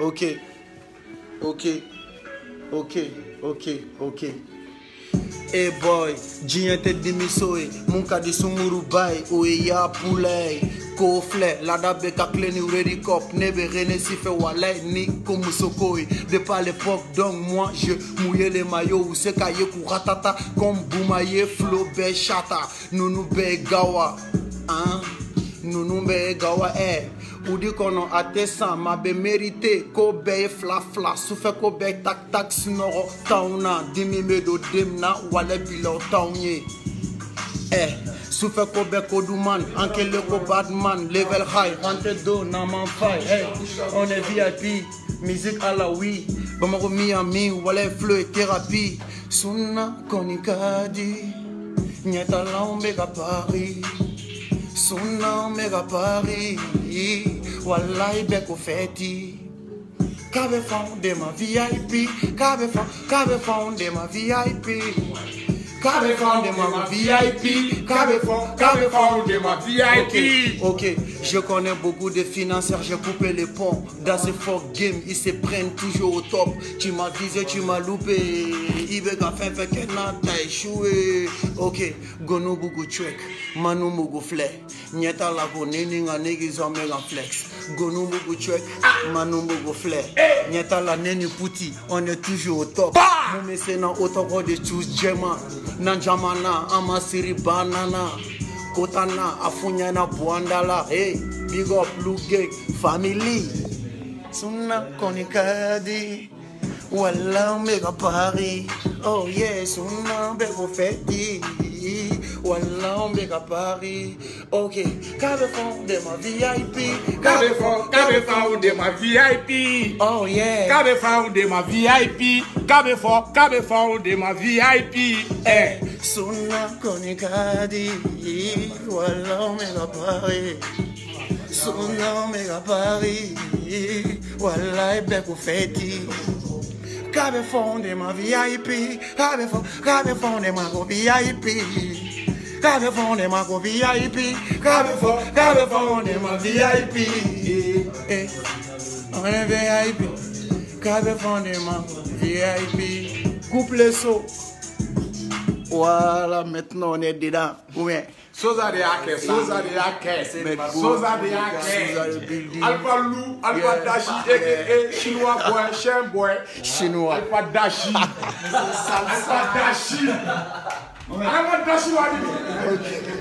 ok, ok, ok, ok, ok. Hey boy, jinye te dimisoe, munka di sunguru bay, oe ya pulei, kofle, lada be ka kleni ready cop, nebe rene si fe walay, ni komusokoi. De par l'époque, donc moi je mouillais les maillots, ou se kaye kuratata, comme boumaye, flow be chata, nunu be gawa, hein, nunu be gawa, eh. Udi kono ate san ma be merite. Ko bɛɛ ye fila fila sufɛ ko bɛɛ tak tak sinɔgɔ t'anw na dimi bɛ don dem na wale bila o t'anw ye Eh, sufɛ ko bɛɛ ko duman an kelen ko level high an tɛ don n'an man hey, on est vip musique à la oui bamako miami wale flow et thérapie. Sunna kɔni ka di ɲɛtalanw bɛ ka pari sunna bɛ ka pari walayi bɛɛ ko fɛti k'a bɛ fanw de ma vip k'a bɛ fan k'a bɛ fanw de ma vip k'a bɛ fanw de ma vip k'a bɛ fan k'a bɛ fanw de ma VIP. Ok, je connais beaucoup de financiers, j'ai coupé les ponts. Dans ce fort game, ils se prennent toujours au top. Tu m'as visé, tu m'as loupé. i bɛ ka fɛn fɛn kɛ n'a ta ye su ye ok gɔnɔ bugu trek manu mugu filɛ ɲɛ t'a la ko ne ni nka ne k'i sɔn bɛ ka flex. Gɔnɔ bugu trek manu mugu filɛ ɲɛ t'a la ne ni puti on est toujours au top. Mun bɛ se na o tɔgɔ de tu jɛma n'an caman na an ma siri banana. Kota na a fɔ ɲɛna buwanda la. Hey big up lu gang family. Sunna kɔni ka di. Walang mega pari Oh yes, unang bego feti Walang mega pari Ok, Cabefon de ma VIP Cabefon, Cabefon de ma VIP Oh yeah. Cabefon de ma VIP Cabefon, Cabefon de ma VIP Eh, suna konikadi Walang mega pari Suna mega pari Walay bego feti Cabe fonde ma VIP, cabe fonde ma go VIP. Cabe fonde ma go VIP, VIP. Eh, on est VIP. Coupe le saut. Voilà, maintenant on est dedans. Ouais. Sozadiake, Sozadiake, Sozadiake, Alpha Lou, Alpha Dashi, aka Chinois Boy, Shem Boy, Chinois, Alpha Dashi, Alpha Dashi, Alpha Dashi,